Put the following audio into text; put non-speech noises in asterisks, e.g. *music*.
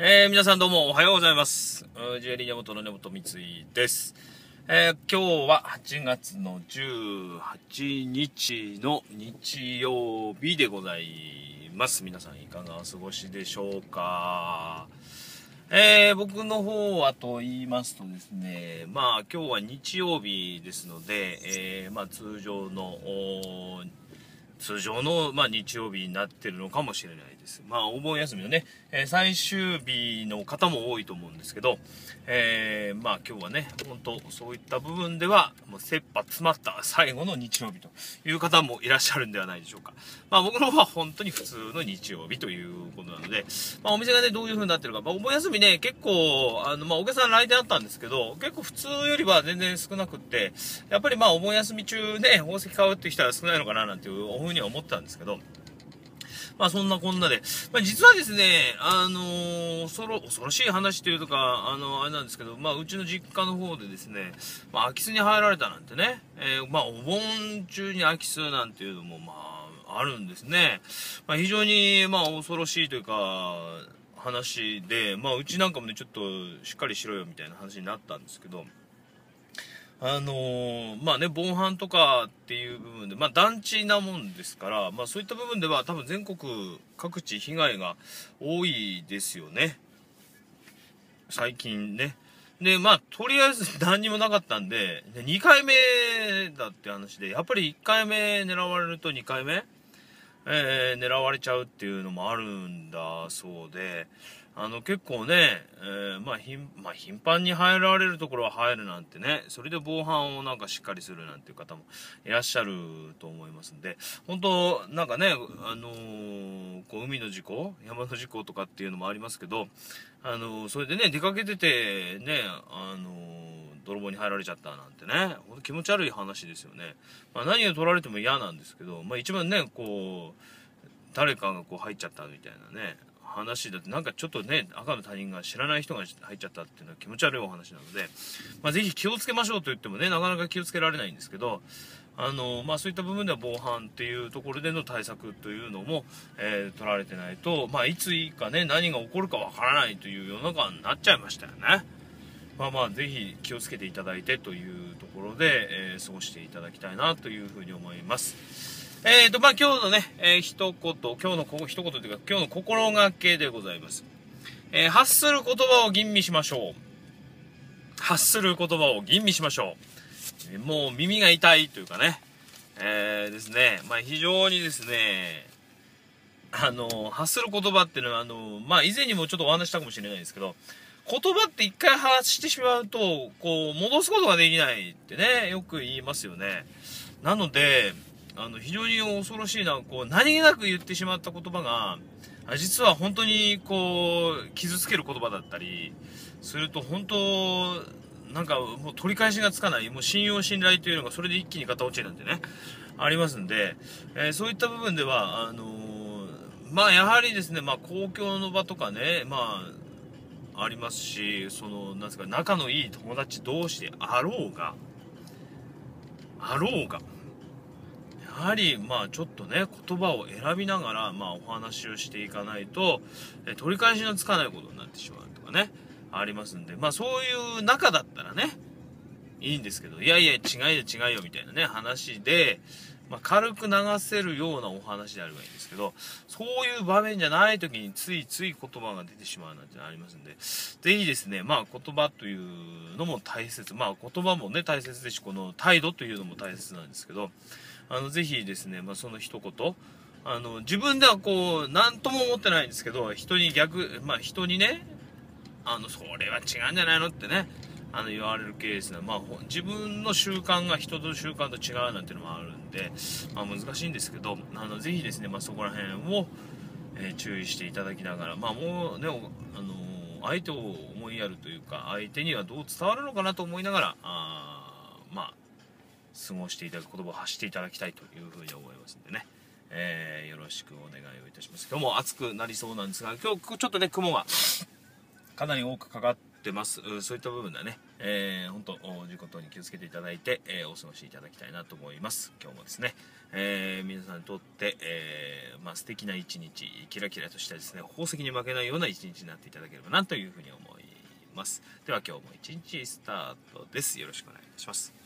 えー、皆さんどうもおはようございます。ジュエリー根本の根本光井です。えー、今日は8月の18日の日曜日でございます。皆さんいかがお過ごしでしょうかえー、僕の方はと言いますとですね、まあ今日は日曜日ですので、え、まあ通常の、通常の、まあ、日曜日になってるのかもしれないです。まあ、お盆休みのね、えー最終日の方も多いと思うんですけど、えーまあ今日はね、本当そういった部分では、もう切羽詰まった最後の日曜日という方もいらっしゃるんではないでしょうか。まあ僕の方は本当に普通の日曜日ということなので、まあお店がね、どういう風になってるか、まあお盆休みね、結構、あの、まあお客さん来店あったんですけど、結構普通よりは全然少なくって、やっぱりまあお盆休み中ね、宝石買うって人は少ないのかななんていうふうには思ったんですけど、まあそんなこんなで、まあ実はですね、あのー恐ろ、恐ろしい話というとか、あの、あれなんですけど、まあうちの実家の方でですね、まあ空き巣に入られたなんてね、えーまあお盆中に空き巣なんていうのもまああるんですね。まあ非常にまあ恐ろしいというか、話で、まあうちなんかもね、ちょっとしっかりしろよみたいな話になったんですけど、あのーまあね、防犯とかっていう部分で、まあ団地なもんですから、まあそういった部分では多分全国各地被害が多いですよね。最近ね。で、まあとりあえず *laughs* 何にもなかったんで、で2回目だって話で、やっぱり1回目狙われると2回目？えー狙われちゃうっていうのもあるんだそうで、あの結構ね、えーまあ、頻まあ、頻繁に入られるところは入るなんてね、それで防犯をなんかしっかりするなんていう方もいらっしゃると思いますんで、本当なんかね、あのーこう海の事故、山の事故とかっていうのもありますけど、あのーそれでね、出かけててね、あの泥棒に入られちゃったなんてね、ほんと気持ち悪い話ですよね。まあ、何を取られても嫌なんですけど、まあ、一番ね、こう、誰かがこう入っちゃったみたいなね、話だってなんかちょっとね、赤の他人が知らない人が入っちゃったっていうのは気持ち悪いお話なので、まあ、ぜひ気をつけましょうと言ってもね、なかなか気をつけられないんですけど、あの、まあ、そういった部分では防犯っていうところでの対策というのも、えー取られてないと、まあ、いついいかね、何が起こるかわからないという世の中になっちゃいましたよね。まあまあ、ぜひ気をつけていただいてというところで、えー過ごしていただきたいなというふうに思います。えーと、まあ今日のね、えー一言、今日のこ一言というか、今日の心がけでございます。えー発する言葉を吟味しましょう。発する言葉を吟味しましょう。もう耳が痛いというかね、えーですね、まあ非常にですね、あの、発する言葉っていうのは、あの、まあ以前にもちょっとお話したかもしれないですけど、言葉って一回発してしまうと、こう、戻すことができないってね、よく言いますよね。なので、あの、非常に恐ろしいのは、こう、何気なく言ってしまった言葉が、実は本当に、こう、傷つける言葉だったり、すると、本当、なんか、もう取り返しがつかない、もう信用信頼というのが、それで一気に片落ちなんてね、ありますんで、えーそういった部分では、あのーまあ、やはりですね、まあ、公共の場とかね、まあ、ありますし、その、なんですか、仲のいい友達同士であろうが、あろうが、はり、まあ、ちょっとね、言葉を選びながら、まあ、お話をしていかないと、え取り返しのつかないことになってしまうとかね、ありますんで、まあ、そういう中だったらね、いいんですけど、いやいや、違いよ違いよみたいなね、話で、まあ、軽く流せるようなお話であればいいんですけど、そういう場面じゃない時についつい言葉が出てしまうなんてありますんで、ぜひですね、まあ言葉というのも大切、まあ言葉もね大切ですし、この態度というのも大切なんですけど、あの、ぜひですね、まあその一言、あの、自分ではこう、なんとも思ってないんですけど、人に逆、まあ人にね、あの、それは違うんじゃないのってね、あの、言われるケースな、まあ、自分の習慣が人と習慣と違うなんていうのもあるんで、まあ、難しいんですけど、あの、ぜひですね、まあ、そこら辺を、えー注意していただきながら、まあ、もうね、あのー相手を思いやるというか、相手にはどう伝わるのかなと思いながら、あまあ、過ごしていただく言葉を発していただきたいというふうに思いますんでね。えーよろしくお願いをいたします。今日も暑くなりそうなんですが、今日ちょっとね、雲がかなり多くかかってます。そういった部分ではね、えー、本当事故等に気をつけていただいて、えー、お過ごしいただきたいなと思います今日もですね、えー、皆さんにとって、えーまあ、素敵な一日キラキラとしたですね宝石に負けないような一日になっていただければなというふうに思いますでは今日も一日スタートですよろしくお願いいたします